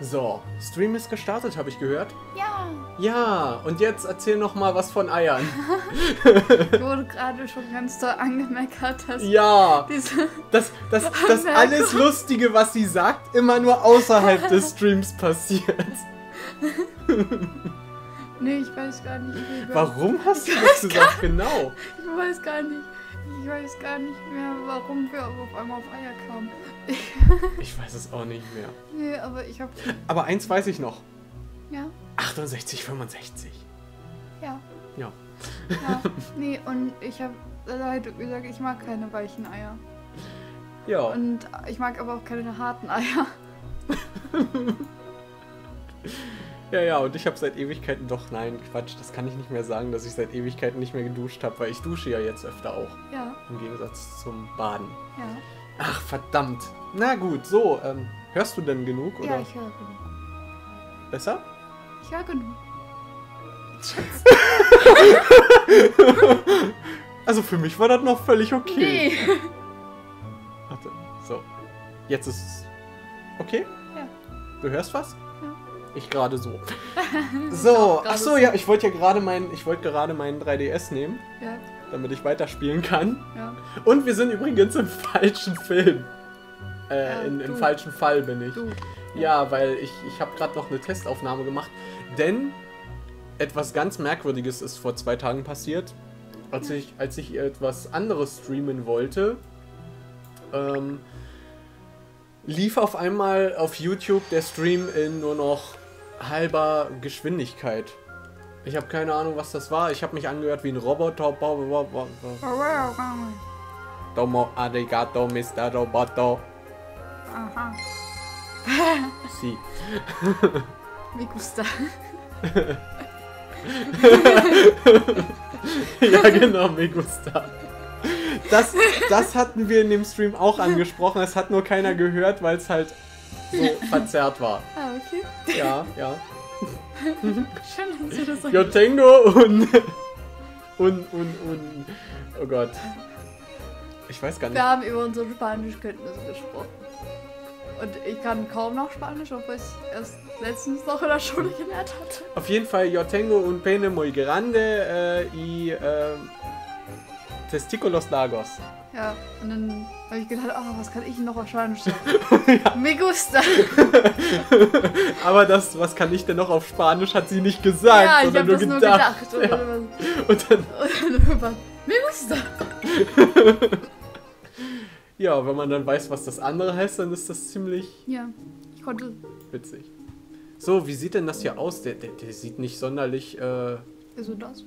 So, Stream ist gestartet, habe ich gehört. Ja, Ja, und jetzt erzähl noch mal was von Eiern. ich wurde gerade schon ganz toll angemeckert, dass Ja, diese. das, das, alles Lustige, was sie sagt, immer nur außerhalb des Streams passiert. Nee, ich weiß gar nicht. Warum hast du das gesagt? Genau. Ich weiß gar nicht. Ich weiß gar nicht mehr, warum wir auf einmal auf Eier kamen. Ich weiß es auch nicht mehr. Nee, aber ich hab. Aber eins weiß ich noch. Ja, 68, 65. ja, Ja. ja. Nee, und ich hab leider gesagt, ich mag keine weichen Eier. Ja. Und ich mag aber auch keine harten Eier. Ja, ja, und ich habe seit Ewigkeiten doch, nein, Quatsch, das kann ich nicht mehr sagen, dass ich seit Ewigkeiten nicht mehr geduscht habe, weil ich dusche ja jetzt öfter auch, Ja, im Gegensatz zum Baden. ja. Ach, verdammt. Na gut, so, ähm, hörst du denn genug, oder? Ja, ich höre genug. Besser? Ich höre genug. Also für mich war das noch völlig okay. Nee. Warte, so. Jetzt ist es okay? Ja. Du hörst was? Ja. Ich gerade so. So, ach so, so. ja, ich wollte ja gerade meinen, ich wollte gerade meinen 3DS nehmen, Ja, damit ich weiterspielen kann. ja. Und wir sind übrigens im falschen Film. Äh, Ja, in, im falschen Fall bin ich. Du. Ja, weil ich, ich habe gerade noch eine Testaufnahme gemacht. Denn etwas ganz Merkwürdiges ist vor zwei Tagen passiert. Als ich, als ich etwas anderes streamen wollte, ähm, lief auf einmal auf YouTube der Stream in nur noch halber Geschwindigkeit. Ich habe keine Ahnung, was das war. Ich habe mich angehört wie ein Roboter. Domo arigato, Mr. Roboto. Aha. Si. Me gusta. ja, genau, me gusta. Das, das hatten wir in dem Stream auch angesprochen. Es hat nur keiner gehört, weil es halt so verzerrt war. Ah, okay. Ja, ja. Schön, dass du das so Yo tengo und, und, und, und. Oh Gott. Ich weiß gar nicht. Wir haben über unsere Spanischkenntnisse gesprochen. Und ich kann kaum noch Spanisch, obwohl ich es erst letztens noch in der Schule gelernt hatte. Auf jeden Fall, yo tengo un pene muy grande äh, y äh, testículos largos. Ja, und dann habe ich gedacht, oh, was kann ich denn noch auf Spanisch sagen? Me gusta. Aber das, was kann ich denn noch auf Spanisch, hat sie nicht gesagt, ja, ich sondern habe nur das nur gedacht. gedacht. Und Ja. dann, Und dann, und dann Me gusta. ja, wenn man dann weiß, was das andere heißt, dann ist das ziemlich Ja, ich konnte. witzig. So, wie sieht denn das hier aus? Der, der, der sieht nicht sonderlich, äh, Gesund aus.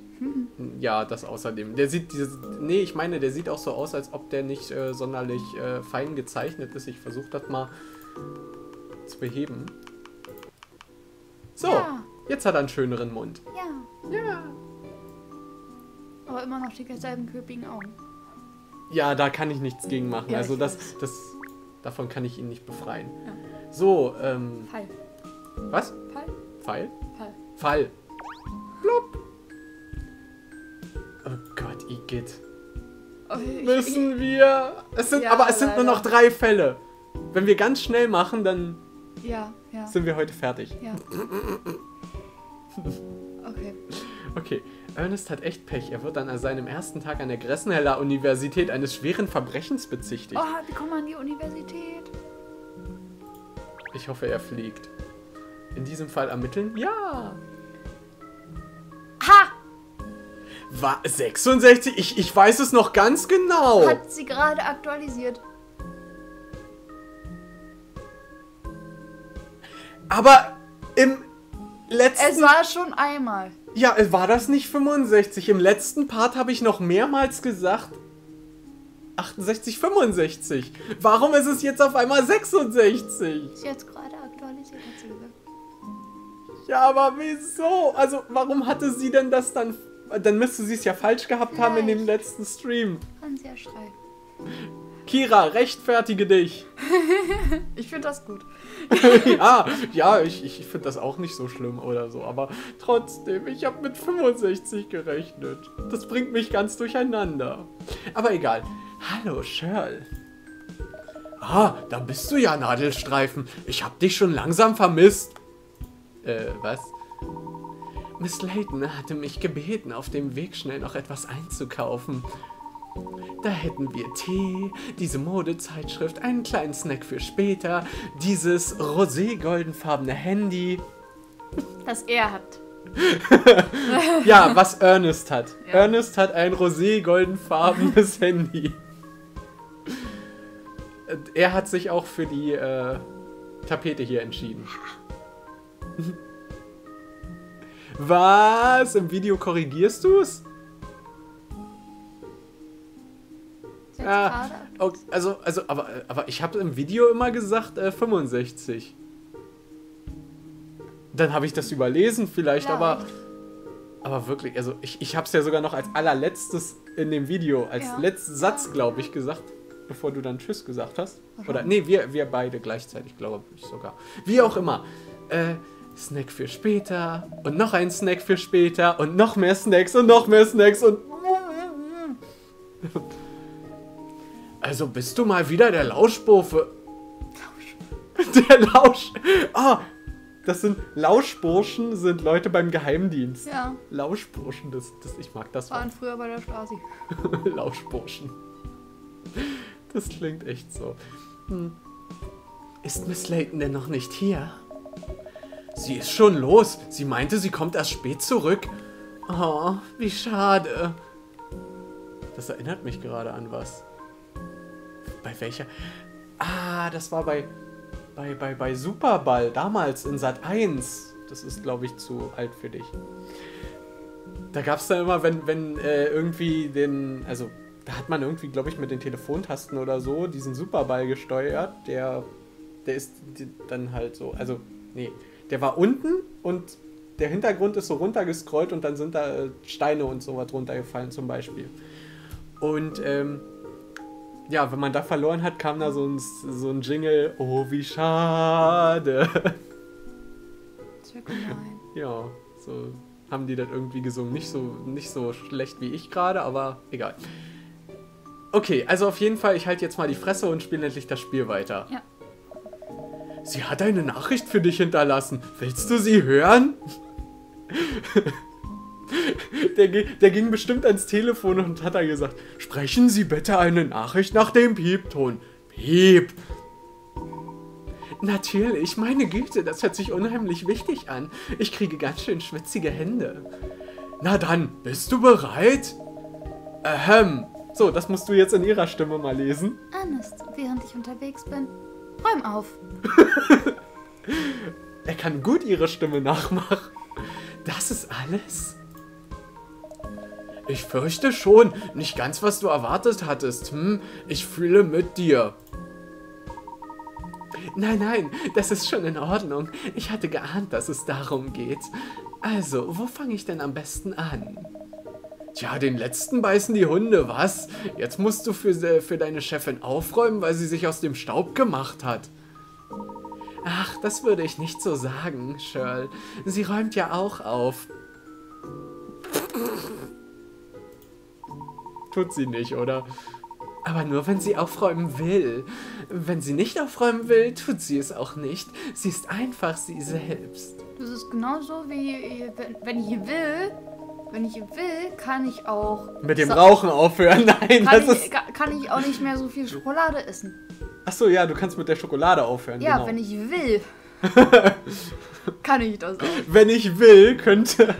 ja, das außerdem. Der sieht dieses, nee, ich meine, der sieht auch so aus, als ob der nicht äh, sonderlich äh, fein gezeichnet ist. Ich versuche das mal zu beheben. So, Ja. jetzt hat er einen schöneren Mund. Ja. Ja. Aber immer noch die selben köpigen Augen. Ja, da kann ich nichts gegen machen. Ja, also das, weiß. das, davon kann ich ihn nicht befreien. Ja. So, ähm, Pfeil. was? Pfeil. Pfeil? Pfeil. Fall. Blub. Gott, Igitt. Oh, Müssen wir. Es sind, Ja, aber es sind nur leider. noch drei Fälle. Wenn wir ganz schnell machen, dann ja, ja. sind wir heute fertig. Ja. Okay. Okay. Ernest hat echt Pech. Er wird dann an seinem ersten Tag an der Gressenheller Universität eines schweren Verbrechens bezichtigt. Oh, wir kommen an die Universität. Ich hoffe, er fliegt. In diesem Fall ermitteln? Ja. War 66? Ich, ich weiß es noch ganz genau. Hat sie gerade aktualisiert. Aber im letzten. Es war schon einmal. ja, äh, war das nicht 65? Im letzten Part habe ich noch mehrmals gesagt. 68, 65. Warum ist es jetzt auf einmal 66? Ist jetzt gerade aktualisiert, hat sie gesagt. Ja, aber wieso? Also, warum hatte sie denn das dann. Dann müsste sie es ja falsch gehabt haben in dem Vielleicht. letzten Stream. Kann sie ja schreiben. Kira, rechtfertige dich. Ich finde das gut. ja, ja, ich, ich finde das auch nicht so schlimm oder so, aber trotzdem, ich habe mit 65 gerechnet. Das bringt mich ganz durcheinander. Aber egal. Hallo, Shirl. Ah, da bist du ja, Nadelstreifen. Ich hab dich schon langsam vermisst. Äh, was? Miss Layton hatte mich gebeten, auf dem Weg schnell noch etwas einzukaufen. Da hätten wir Tee, diese Modezeitschrift, einen kleinen Snack für später, dieses rosé-goldenfarbene Handy. Das er hat. Ja, was Ernest hat. Ja. Ernest hat ein rosé-goldenfarbenes Handy. Er hat sich auch für die äh, Tapete hier entschieden. Was? Im Video korrigierst du's? Jetzt Ah. Okay, also, also, aber, aber ich habe im Video immer gesagt äh, 65. Dann habe ich das überlesen vielleicht, aber, Vielleicht. aber wirklich, also ich, ich habe es ja sogar noch als allerletztes in dem Video, als Ja. letzten Satz, glaube ich, gesagt, bevor du dann Tschüss gesagt hast. Oder, nee, wir, wir beide gleichzeitig, glaube ich sogar. Wie auch immer. Äh, Snack für später und noch ein Snack für später und noch mehr Snacks und noch mehr Snacks und... Also bist du mal wieder der Lauschbofe. Der Lausch... Ah, das sind Lauschburschen, sind Leute beim Geheimdienst. Ja, Lauschburschen, das, das, ich mag das waren Wort. früher bei der Stasi. Lauschburschen. Das klingt echt so. Hm. Ist Miss Layton denn noch nicht hier? Sie ist schon los. Sie meinte, sie kommt erst spät zurück. Oh, wie schade. Das erinnert mich gerade an was. Bei welcher? Ah, das war bei bei, bei, bei Superball, damals in Sat 1. Das ist, glaube ich, zu alt für dich. Da gab es da immer, wenn, wenn äh, irgendwie den, also da hat man irgendwie, glaube ich, mit den Telefontasten oder so diesen Superball gesteuert. Der, der ist dann halt so, also, nee, der war unten und der Hintergrund ist so runtergescrollt und dann sind da äh, Steine und sowas runtergefallen zum Beispiel. Und, ähm, ja, wenn man da verloren hat, kam da so ein, so ein Jingle, oh, wie schade. Ja, so haben die das irgendwie gesungen. Nicht so, nicht so schlecht wie ich gerade, aber egal. Okay, also auf jeden Fall, ich halte jetzt mal die Fresse und spiele endlich das Spiel weiter. Ja. Sie hat eine Nachricht für dich hinterlassen. Willst du sie hören? Der, der ging bestimmt ans Telefon und hat dann gesagt, sprechen Sie bitte eine Nachricht nach dem Piepton. Piep. Natürlich, meine Güte, das hört sich unheimlich wichtig an. Ich kriege ganz schön schwitzige Hände. Na dann, bist du bereit? Ahem. So, das musst du jetzt in ihrer Stimme mal lesen. Ernest, während ich unterwegs bin, räum auf. Er kann gut ihre Stimme nachmachen. Das ist alles? Ich fürchte schon. Nicht ganz, was du erwartet hattest. Hm, ich fühle mit dir. Nein, nein, das ist schon in Ordnung. Ich hatte geahnt, dass es darum geht. Also, wo fange ich denn am besten an? Tja, den letzten beißen die Hunde, was? Jetzt musst du für, für deine Chefin aufräumen, weil sie sich aus dem Staub gemacht hat. Ach, das würde ich nicht so sagen, Shirl. Sie räumt ja auch auf. Tut sie nicht, oder? Aber nur, wenn sie aufräumen will. Wenn sie nicht aufräumen will, tut sie es auch nicht. Sie ist einfach sie selbst. Das ist genauso wie, wenn ich will, wenn ich will, kann ich auch. Mit dem Rauchen aufhören, nein, Kann das ich, ist... ka- kann ich auch nicht mehr so viel Schokolade essen. Achso, ja, du kannst mit der Schokolade aufhören, Ja, genau. wenn ich will. kann ich das auch. Wenn ich will, könnte...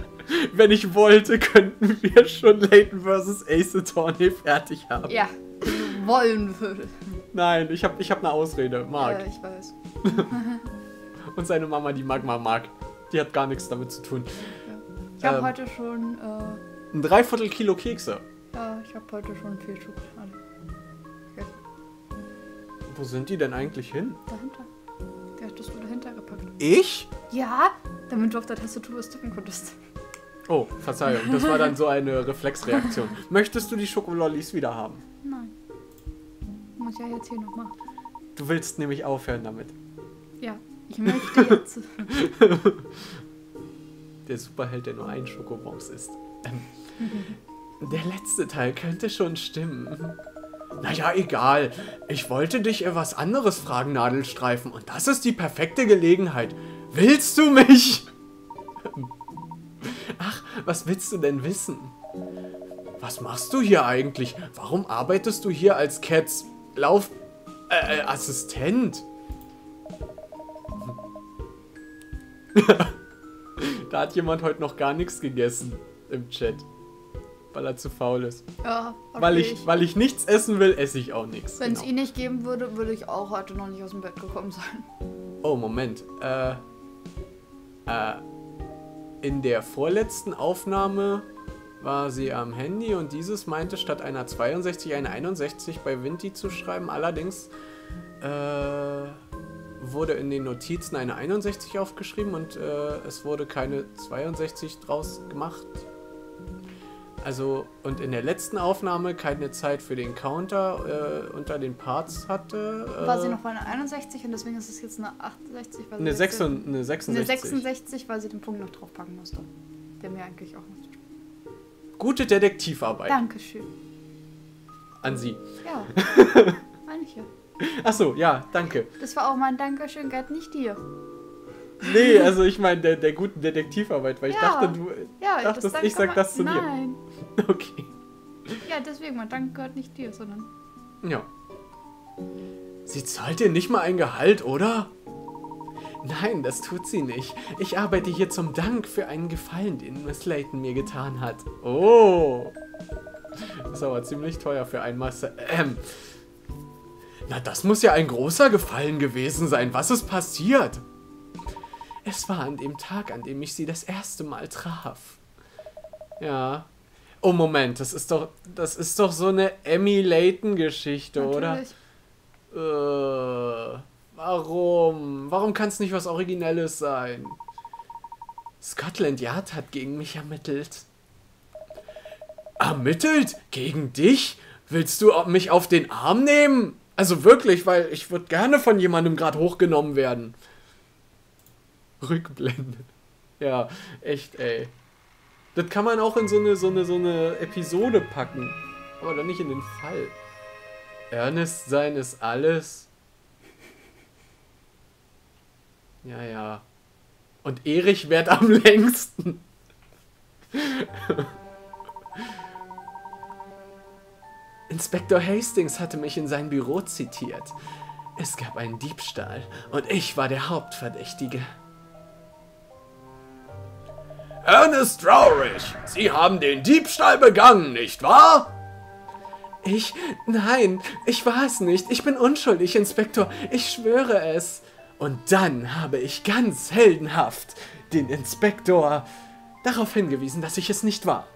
Wenn ich wollte, könnten wir schon Layton vs. Ace Attorney fertig haben. Ja, wollen würde. Nein, ich habe ich hab eine Ausrede, Marc. Ja, ich weiß. Und seine Mama, die Magma mag. Die hat gar nichts damit zu tun. Ich habe Ähm. heute schon, äh, Ein Dreiviertel Kilo Kekse. ja, ich habe heute schon viel Schokolade. Wo sind die denn eigentlich hin? Dahinter. Die hattest du dahinter gepackt. Ich? Ja, damit du auf der Tastatur was tippen konntest. Oh, Verzeihung. Das war dann so eine Reflexreaktion. Möchtest du die Schokolollis wieder haben? Nein. Muss ja jetzt hier noch machen. Du willst nämlich aufhören damit. Ja, ich möchte jetzt. Der Superheld, der nur einen Schokobons isst. Ähm, der letzte Teil könnte schon stimmen. Naja, egal. Ich wollte dich etwas anderes fragen, Nadelstreifen. Und das ist die perfekte Gelegenheit. Willst du mich? Ach, was willst du denn wissen? Was machst du hier eigentlich? Warum arbeitest du hier als Cats Lauf... Äh, äh Assistent? Da hat jemand heute noch gar nichts gegessen im Chat. Weil er zu faul ist. Ja, Weil ich, weil ich nichts essen will, esse ich auch nichts. Wenn es Genau. ihn nicht geben würde, würde ich auch heute noch nicht aus dem Bett gekommen sein. Oh, Moment. Äh, äh, in der vorletzten Aufnahme war sie am Handy und dieses meinte statt einer 62 eine 61 bei Vinti zu schreiben. Allerdings äh, wurde in den Notizen eine 61 aufgeschrieben und äh, es wurde keine 62 draus gemacht. Also, und in der letzten Aufnahme keine Zeit für den Counter äh, unter den Parts hatte. Äh, War sie noch bei einer 61 und deswegen ist es jetzt eine 68. Weil Eine, jetzt 6 den- und, eine 66. Eine 66, weil sie den Punkt noch draufpacken musste. Der mir eigentlich auch nicht. Gute Detektivarbeit Dankeschön. an Sie. Ja. Meine ich ja. Achso, ja, danke. Das war auch mein Dankeschön, Gerd, nicht dir. Nee, also ich meine der, der guten Detektivarbeit, weil ich Ja. dachte, du Ja, dachtest, ich sag das zu dir. Nein. Okay. Ja, deswegen, mein Dank gehört nicht dir, sondern. Ja. Sie zahlt dir nicht mal ein Gehalt, oder? Nein, das tut sie nicht. Ich arbeite hier zum Dank für einen Gefallen, den Miss Layton mir getan hat. Oh. Das ist aber ziemlich teuer für ein Master. Ähm. Na, das muss ja ein großer Gefallen gewesen sein. Was ist passiert? Es war an dem Tag, an dem ich sie das erste Mal traf. Ja. Oh, Moment, das ist doch, das ist doch so eine Emmy Layton-Geschichte, oder? Äh, warum? Warum kann es nicht was Originelles sein? Scotland Yard hat gegen mich ermittelt. Ermittelt? Gegen dich? Willst du mich auf den Arm nehmen? Also wirklich, weil ich würde gerne von jemandem gerade hochgenommen werden. Rückblende. Ja, echt, ey. Das kann man auch in so eine, so eine, so eine Episode packen. Aber dann nicht in den Fall. Ernest sein ist alles. Ja, ja. Und Erich währt am längsten. Inspektor Hastings hatte mich in sein Büro zitiert. Es gab einen Diebstahl und ich war der Hauptverdächtige. Ernest Rowrich, Sie haben den Diebstahl begangen, nicht wahr? Ich? Nein, ich war es nicht. Ich bin unschuldig, Inspektor. Ich schwöre es. Und dann habe ich ganz heldenhaft den Inspektor darauf hingewiesen, dass ich es nicht war.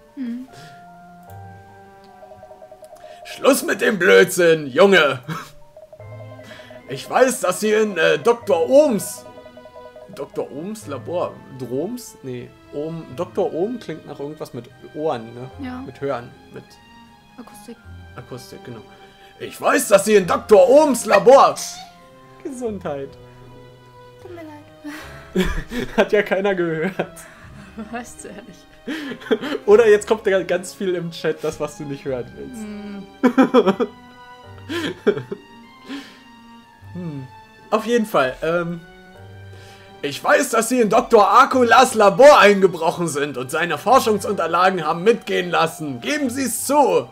Schluss mit dem Blödsinn, Junge! Ich weiß, dass Sie in äh, Dr. Ohms. Dr. Ohms Labor. Droms? Nee. Ohm, Dr. Ohm klingt nach irgendwas mit Ohren, ne? Ja. Mit Hören. Mit Akustik. Akustik, genau. Ich weiß, dass Sie in Dr. Ohms Labor. Gesundheit. Tut mir leid. Hat ja keiner gehört. Weißt du ehrlich. Oder jetzt kommt da ganz viel im Chat, das, was du nicht hören willst. hm. Auf jeden Fall, ähm. Ich weiß, dass Sie in Dr. Akulas Labor eingebrochen sind und seine Forschungsunterlagen haben mitgehen lassen. Geben Sie es zu.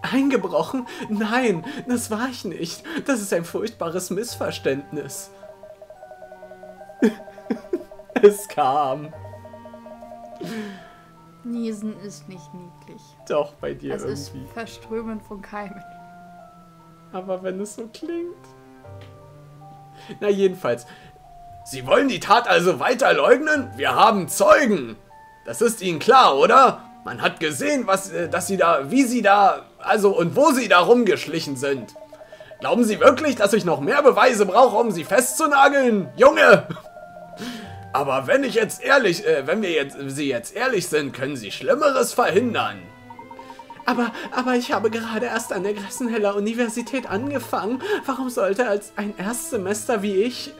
Eingebrochen? Nein, das war ich nicht. Das ist ein furchtbares Missverständnis. es kam. Niesen ist nicht niedlich. Doch, bei dir Es ist irgendwie. Verströmen von Keimen. Aber wenn es so klingt. Na, jedenfalls. Sie wollen die Tat also weiter leugnen? Wir haben Zeugen. Das ist Ihnen klar, oder? Man hat gesehen, was, äh, dass Sie da, wie Sie da, also und wo Sie da rumgeschlichen sind. Glauben Sie wirklich, dass ich noch mehr Beweise brauche, um Sie festzunageln? Junge! Aber wenn ich jetzt ehrlich, äh, wenn wir jetzt, Sie jetzt ehrlich sind, können Sie Schlimmeres verhindern. Aber, aber ich habe gerade erst an der Gressenheller Universität angefangen. Warum sollte als ein Erstsemester wie ich...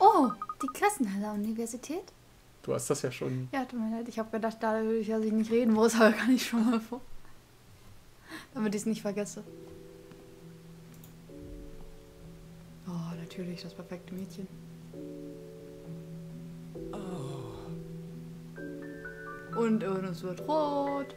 Oh, die Klassenhalle Universität? Du hast das ja schon... Ja, tut mir leid. Ich habe gedacht, da würde ich ja nicht reden, wo es aber kann ich schon mal vor. Damit ich es nicht vergesse. Oh, natürlich, das perfekte Mädchen. Und, und es wird rot.